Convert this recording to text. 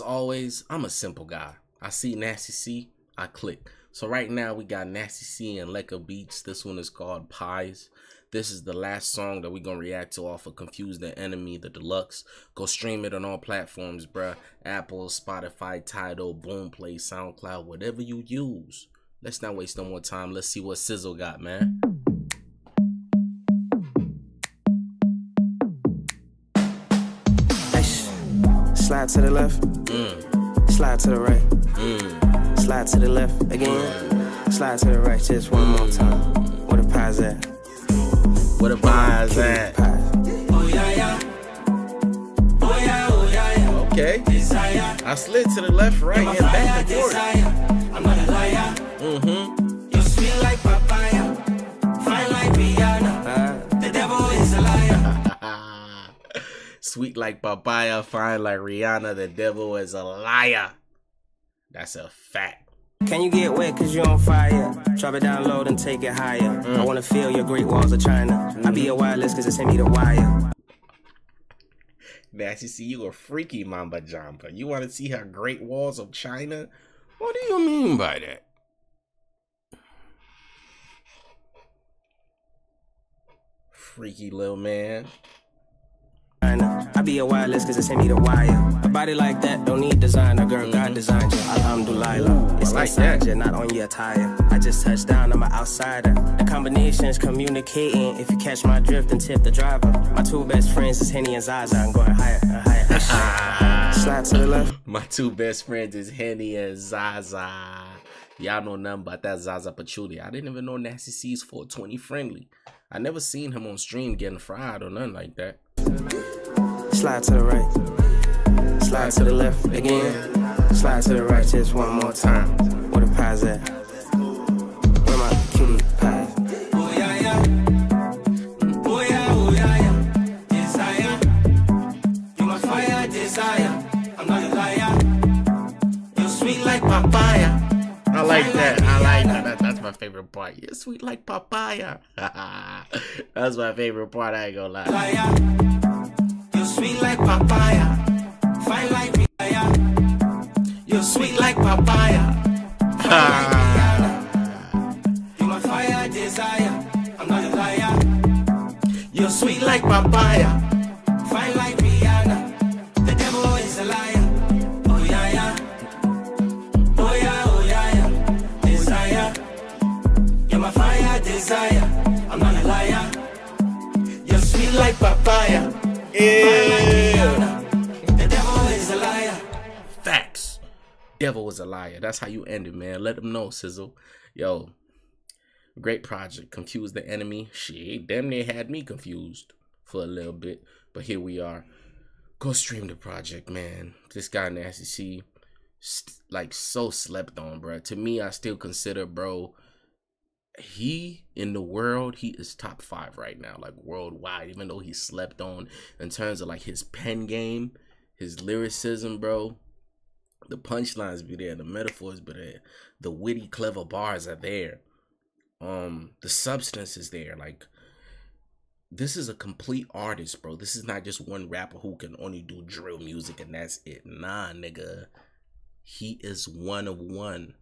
As always, I'm a simple guy. I see Nasty C, I click. So right now we got Nasty C and Lekaa Beats. This one is called Pies. This is the last song that we're gonna react to off of Confuse the Enemy, the deluxe. Go stream it on all platforms, bruh. Apple, Spotify, Tidal, Boomplay, SoundCloud, whatever you use. Let's not waste no more time. Let's see what Sizzle got, man. Slide to the left. Mm. Slide to the right. Mm. Slide to the left again. Slide to the right just one more time. Where the pies at? Where the pies at? Oh yeah yeah. Oh yeah oh yeah yeah. Okay. I slid to the left, right, and back and forth. I'm not a liar. Mm-hmm. Sweet like papaya, fine like Rihanna, the devil is a liar. That's a fact. Can you get wet cause you're on fire? Drop it down low and take it higher. Mm. I wanna feel your great walls of China. Mm. I be a wireless cause it's send me the wire. Nasty C you a freaky mamba jamba. You wanna see her great walls of China? What do you mean by that? Freaky little man. I be a wireless cause it send me the wire. A body like that don't need designer, girl. Mm -hmm. God designed you. Alhamdulillah. It's like inside you, not on your attire. I just touched down, I'm an outsider. The combination's communicating. If you catch my drift, then tip the driver. My two best friends is Henny and Zaza. I'm going higher, higher. Slide to the left. My two best friends is Henny and Zaza. Y'all know nothing about that Zaza Pachulia. I didn't even know Nasty C's 420 friendly. I never seen him on stream getting fried or nothing like that. Slide to the right. Slide to the left again. Slide to the right just one more time. Where the pies at? Where my? Oh yeah yeah. Oh yeah oh yeah yeah. Desire. You my fire desire. I'm not a liar. You're sweet like papaya. I like that. I like that. My favorite part. You're sweet like papaya. That's my favorite part. I ain't gonna lie. You're sweet like papaya. Fine like you're sweet like papaya. You're my fire desire. I'm not a liar. You're sweet like papaya. Fine like Yeah. devil was a liar. That's how you end it, man. Let them know, Sizzle. Yo, great project. Confuse the enemy. Shit, damn near had me confused for a little bit. But here we are. Go stream the project, man. This guy Nasty C, like so slept on, bro. To me, I still consider, bro, he in the world, he is top five right now, like worldwide. Even though he slept on in terms of like his pen game, his lyricism, bro the punchlines be there, the metaphors be there, the witty, clever bars are there. Um, the substance is there. Like, this is a complete artist, bro. This is not just one rapper who can only do drill music and that's it. Nah, nigga. He is one of one.